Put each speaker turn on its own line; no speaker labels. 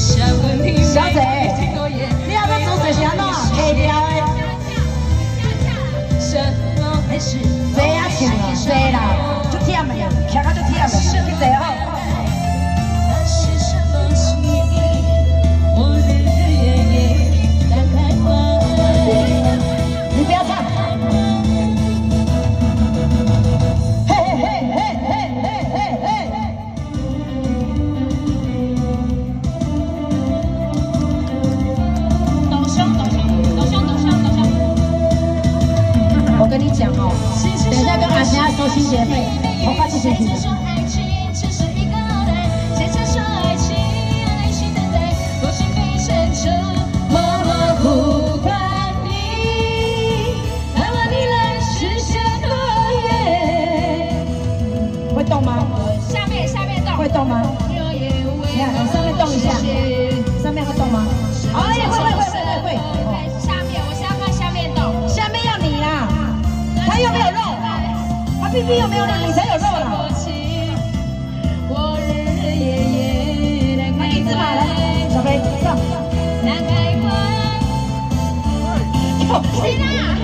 小姐，你要要做是安怎？下调的。心姐妹，我发起心情。会动吗？
下面下面动。
会动吗？他屁屁有没有肉？你才有肉啦。来，一只马来，小飞上。
行啦。